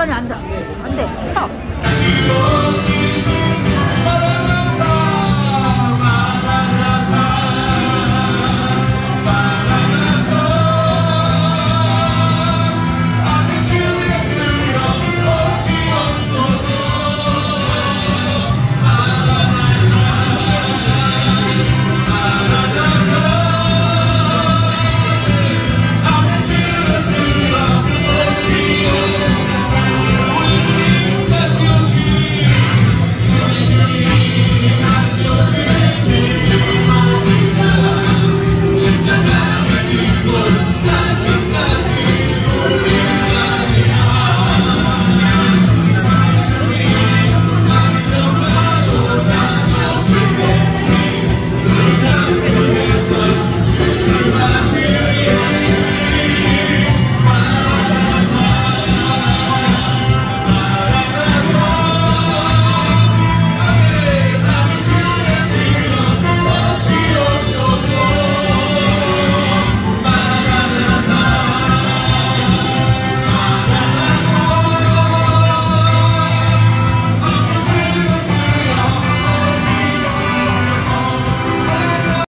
시간이 안 돼. 안 돼.